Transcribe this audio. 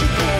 you go?